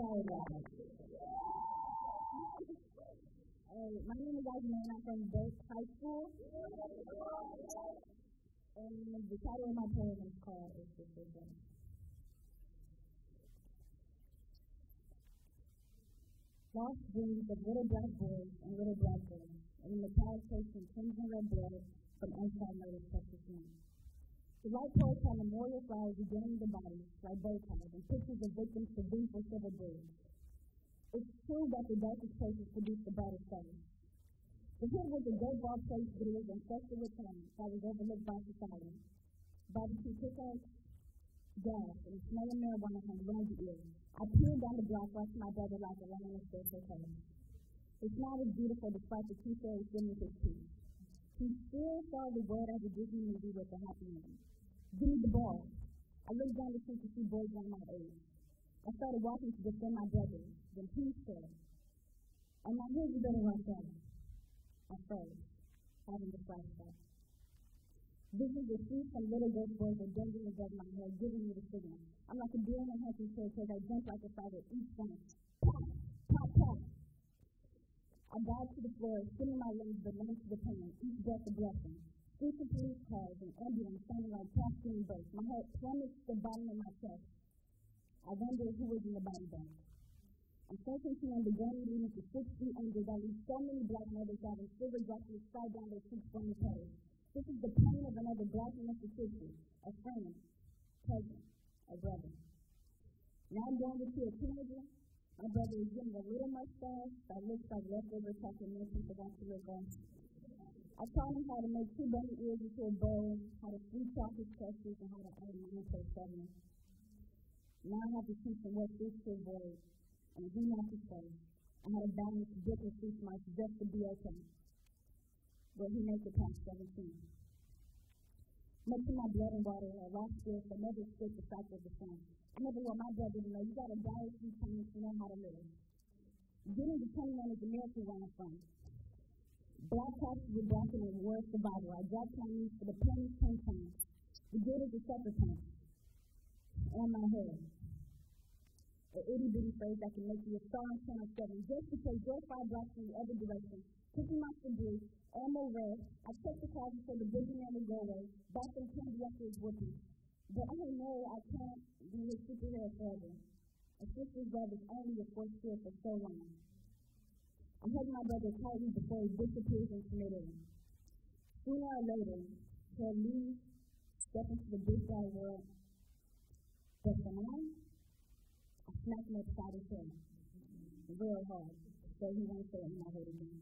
Guys. Hey, my name is Isaac I'm from Burke High School. And the title of my poem is called It's a Day. Lost dreams of little black boys and little black girls, and the metallic taste and crimson red blood from unsolved murders Texas night. The white poets memorial flowers beginning the bodies, like bow ties, and pictures of victims to be for civil deeds. It's true that the darkest places produce the brightest colors. The hood was a gold ball place, it was infested with crime that was overlooked by society. Barbecue cookouts, gas, and the smell of marijuana from around the ear. I peeled down the block, watched my brother like a running in space hotel. The smile was beautiful despite the two fairies giving his peace. He still saw the world as a Disney movie with a happy ending. Give me the ball. I looked down the street to see boys around my age. I started walking to defend my brother. Then he said, And my here's you better run down. I froze, having the flashback. This is the street from little ghost boys are dangling above my head, giving me the signal. I'm like a deer in a hunting chair because I jump like a fighter each time. Dive to the floor, spinning my limbs but numb to the pain, each breath a blessing. Frequent police cars and ambulance sounding like casting bursts. My heart plummets the bottom of my chest. I wonder who was in the body bag. I'm focusing on the gun leading to six feet under that leaves so many black mothers having silver dresses slide down their cheeks from the petals. This is the pain of another black institution, a friend, cousin, a brother. Now I'm going to see a teenager. My brother is getting a little mustache that looks like leftover chocolate want to look on. I taught him how to make two bunny ears into a bowl, how to sweet chocolate custard, and how to add an per seven. Now I have to teach him what this to avoid, and who not to say. I had to balance different street smarts just to be okay. But he makes it past 17. Of my blood and water are lost skills that never escape the cycle of the sun. I never want my brother to know you gotta die a few times to know how to live. Getting to 21 is a miracle where I'm from. Black taxes were blocking a war survival. I dropped my knees for the pennies ten times. The good is a separate punch. On my head. An itty bitty phrase that can make you a star on channel 7 just because your five blocks in the other direction. Cookie Monster Blue, Elmo Red. I checked the closet so the boogeyman would go away. Back in candy after his whooping. But I know I can't be his superhero forever. A sister's love is only a force field for so long. I hug my brother tightly before he disappears into midair. Sooner or later, he'll leave, step into the big guy world. But for now, Smack him upside his head. Real hard. So he won't say it in my head again.